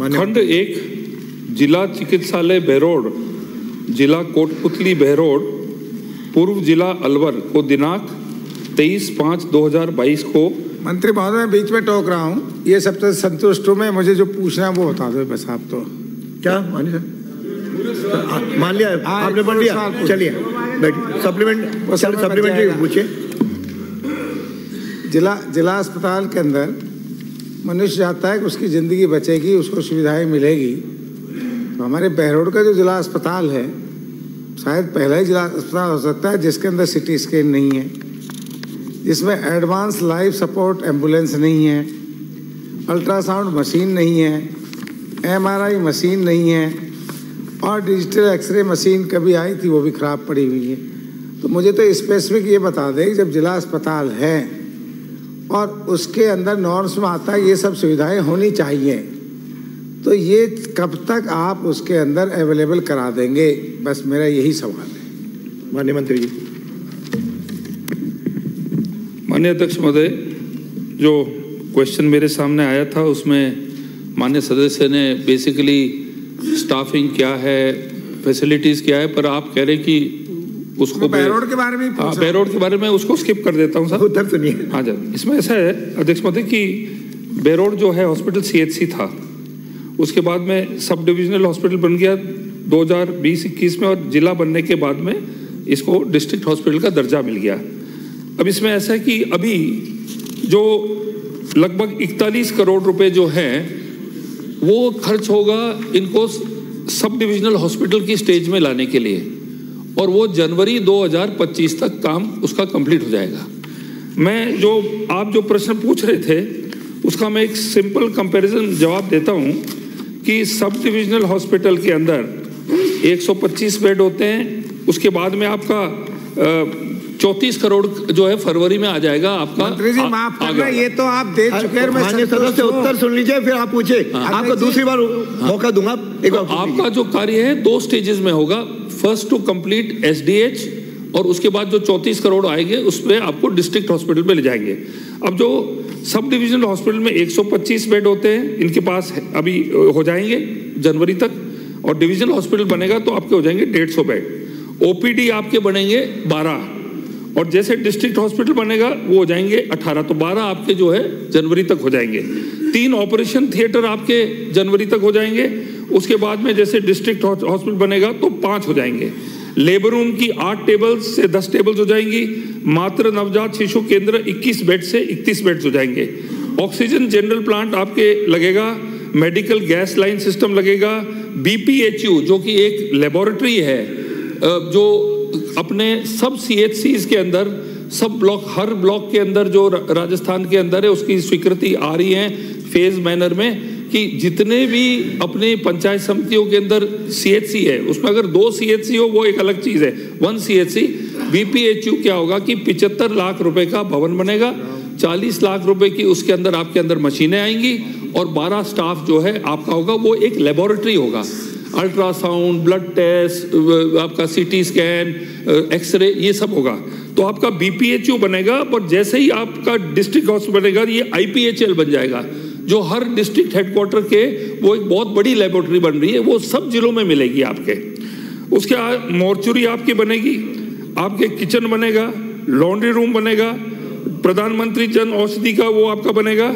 खंड एक जिला चिकित्सालय बहरोड जिला कोटपुतली बहरोड पूर्व जिला अलवर को दिनांक 23 पाँच 2022 को मंत्री महोदय मैं बीच में टोक रहा हूँ। ये सबसे संतुष्ट हूँ मैं। मुझे जो पूछना है वो बता दो बस आप तो। क्या? मानिए सर? मान लिया हाँ, आपने पढ़ लिया चलिए बैठिए सप्लीमेंट सप्लीमेंट्री पूछिए जिला जिला अस्पताल के अंदर मनुष्य चाहता है कि उसकी ज़िंदगी बचेगी, उसको सुविधाएँ मिलेगी। तो हमारे बहरोड का जो जिला अस्पताल है, शायद पहला ही जिला अस्पताल हो सकता है जिसके अंदर सिटी स्कैन नहीं है। जिसमें एडवांस लाइफ सपोर्ट एंबुलेंस नहीं है अल्ट्रासाउंड मशीन नहीं है एमआरआई मशीन नहीं है, और डिजिटल एक्सरे मशीन कभी आई थी, वो भी ख़राब पड़ी हुई है। तो मुझे तो स्पेसिफिक ये बता दें जब जिला अस्पताल है और उसके अंदर नॉर्म्स में आता है, ये सब सुविधाएँ होनी चाहिए। तो ये कब तक आप उसके अंदर अवेलेबल करा देंगे? बस मेरा यही सवाल है। माननीय मंत्री जी। माननीय अध्यक्ष महोदय, जो क्वेश्चन मेरे सामने आया था, उसमें मान्य सदस्य ने बेसिकली स्टाफिंग क्या है फैसिलिटीज़ क्या है, पर आप कह रहे कि उसको बैरोड के बारे में हाँ बैरोड के बारे में उसको स्किप कर देता हूँ सर। उत्तर सुनिए हाँ। सर इसमें ऐसा है अध्यक्ष महोदय कि बैरोड जो है हॉस्पिटल सीएचसी था। उसके बाद में सब डिविजनल हॉस्पिटल बन गया 2020-21 में और जिला बनने के बाद में इसको डिस्ट्रिक्ट हॉस्पिटल का दर्जा मिल गया। अब इसमें ऐसा है कि अभी जो लगभग 41 करोड़ रुपए जो हैं वो खर्च होगा इनको सब डिविजनल हॉस्पिटल की स्टेज में लाने के लिए। और वो जनवरी 2025 तक काम उसका कंप्लीट हो जाएगा। मैं जो, आप जो प्रश्न पूछ रहे थे, उसका मैं एक सिंपल कंपैरिजन जवाब देता हूँ कि सब डिविजनल हॉस्पिटल के अंदर 125 बेड होते हैं, उसके बाद में आपका चौंतीस करोड़ जो है फरवरी में आ जाएगा आपका। मंत्री जी माफ़ करना ये तो आप दे चुके हैं मैं माननीय सदस्य उत्तर सुन लीजिए फिर आप पूछिए। आपको दूसरी बार मौका दूँगा एक तो बार आपका जो कार्य है दो स्टेजेस में होगा। फ़र्स्ट टू कंप्लीट एसडीएच और उसके बाद जो 34 करोड़ आएँगे उसमें आपको डिस्ट्रिक्ट हॉस्पिटल पे ले जाएँगे। अब जो सब डिविजनल हॉस्पिटल में 125 बेड होते हैं इनके पास अभी हो जाएँगे जनवरी तक और डिविजनल हॉस्पिटल बनेगा तो आपके हो जाएँगे 150 बेड ओपीडी आपके बनेंगे 12 और जैसे डिस्ट्रिक्ट हॉस्पिटल बनेगा, वो हो जाएँगे 18 तो 12 आपके जो है, जनवरी तक हो जाएँगे। तीन ऑपरेशन थिएटर आपके जनवरी तक हो जाएँगे। उसके बाद में जैसे डिस्ट्रिक्ट हॉस्पिटल बनेगा तो पाँच हो जाएँगे। लेबर रूम की आठ टेबल्स से दस टेबल्स हो जाएँगी। मात्र नवजात शिशु केंद्र 21 बेड से 31 बेड्स हो जाएँगे। ऑक्सीजन जनरल प्लांट आपके लगेगा। मेडिकल गैस लाइन सिस्टम लगेगा। बीपीएचयू जो कि एक लेबोरेटरी है जो अपने सब सी के अंदर, सब ब्लॉक, हर ब्लॉक के अंदर जो राजस्थान के अंदर है, उसकी स्वीकृति आ रही है फ़ेज़ मैनर में कि जितने भी अपने पंचायत समितियों के अंदर सीएचसी है, उसमें अगर दो सीएचसी हो, वो एक अलग चीज़ है। वन सीएचसी बीपीएचयू क्या होगा कि पिचहत्तर लाख रुपए का भवन बनेगा, चालीस लाख रुपए की उसके अंदर, आपके अंदर मशीनें आएँगी और बारह स्टाफ जो है, आपका होगा, वो एक लेबोरेटरी होगा। अल्ट्रासाउंड, ब्लड टेस्ट आपका सीटी स्कैन एक्सरे ये सब होगा। तो आपका बीपीएचयू बनेगा, पर जैसे ही आपका डिस्ट्रिक्ट हॉस्पिटल बनेगा, ये आईपीएचएल बन जाएगा। जो हर डिस्ट्रिक्ट हेडक्वार्टर के, वो एक बहुत बड़ी लेबोरेटरी बन रही है, वो सब जिलों में मिलेगी आपके। उसके मोर्चुरी आपकी बनेगी, आपके किचन बनेगा लॉन्ड्री रूम बनेगा, प्रधानमंत्री जन औषधि का वो आपका बनेगा,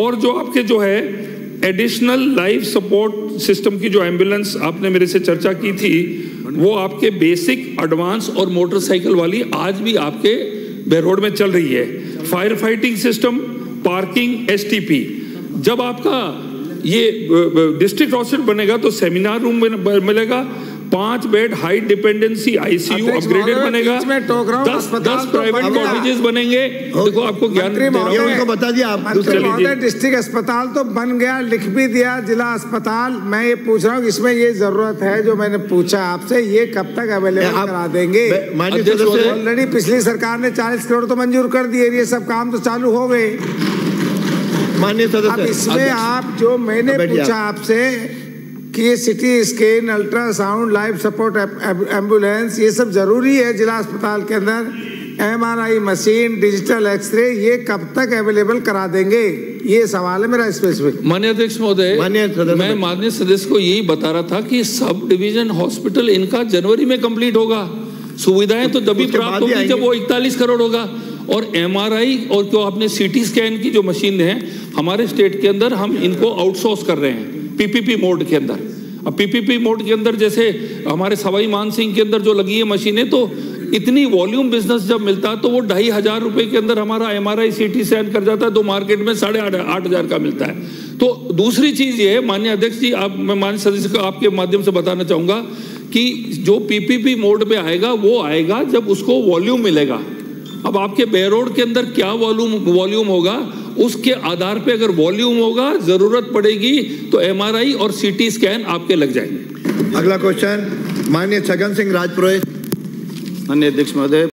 और जो आपके जो है एडिशनल लाइफ सपोर्ट सिस्टम की जो एंबुलेंस आपने मेरे से चर्चा की थी, वो आपके बेसिक एडवांस और मोटरसाइकिल वाली आज भी आपके बेरोड में चल रही है। Fire fighting system parking STP जब आपका ये डिस्ट्रिक्ट हॉस्पिटल बनेगा तो सेमिनार रूम मिलेगा। पाँच bed high dependency ICU upgraded बनेगा। बीच टोक रहा हूँ, दस अस्पताल दस तो प्राइवेट गया। कॉटेजेस बनेंगे। देखो आपको ज्ञान दे रहा हूँ। उनको बता दिया आप डिस्ट्रिक्ट अस्पताल तो बन गया लिख भी दिया जिला अस्पताल। मैं ये पूछ रहा हूँ इसमें ये ज़रूरत है जो मैंने पूछा आपसे ये कब तक अवेलेबल करा देंगे? ऑलरेडी पिछली सरकार ने 40 करोड़ तो मंजूर कर दिए ये सब काम तो चालू हो गए। माननीय सदस्य इसमें आप जो मैंने पूछा आपसे कि ये CT scan ultrasound life support ambulance ये सब ज़रूरी है जिला अस्पताल के अंदर। एमआरआई मशीन डिजिटल एक्सरे ये कब तक अवेलेबल करा देंगे? ये सवाल है मेरा स्पेसिफिक माननीय अध्यक्ष महोदय माननीय मैं माननीय सदस्य को यही बता रहा था कि सब डिवीज़न हॉस्पिटल इनका जनवरी में कंप्लीट होगा। सुविधाएँ तो तभी प्राप्त ही होगी जब वो इकतालीस करोड़ होगा। और एमआरआई और जो आपने सीटी स्कैन की जो मशीन है हमारे स्टेट के अंदर हम इनको आउटसोर्स कर रहे हैं पीपीपी मोड के अंदर। अब पीपीपी मोड के अंदर जैसे हमारे सवाई मान सिंह के अंदर जो लगी है मशीनें तो इतनी वॉल्यूम बिज़नेस जब मिलता है तो वो ढाई हज़ार रुपए के अंदर हमारा M R I C T scan कर जाता है तो मार्केट में साढ़े आठ आठ हज़ार का मिलता है। तो दूसरी चीज़ ये है, माननीय अध्यक्ष जी, आप, मैं मान्य सदस्य को आपके माध्यम से बताना चाहूँगा कि जो पीपीपी मोड पे आएगा, वो आएगा जब उसको वॉल्यूम मिलेगा। अब आपके बेरोड के अंदर क्या वॉल्यूम वॉल्यूम होगा? उसके आधार पे अगर वॉल्यूम होगा ज़रूरत पड़ेगी तो एमआरआई और सीटी स्कैन आपके लग जाएँगे। अगला क्वेश्चन माननीय छगन सिंह राजपुरोहित। माननीय अध्यक्ष महोदय।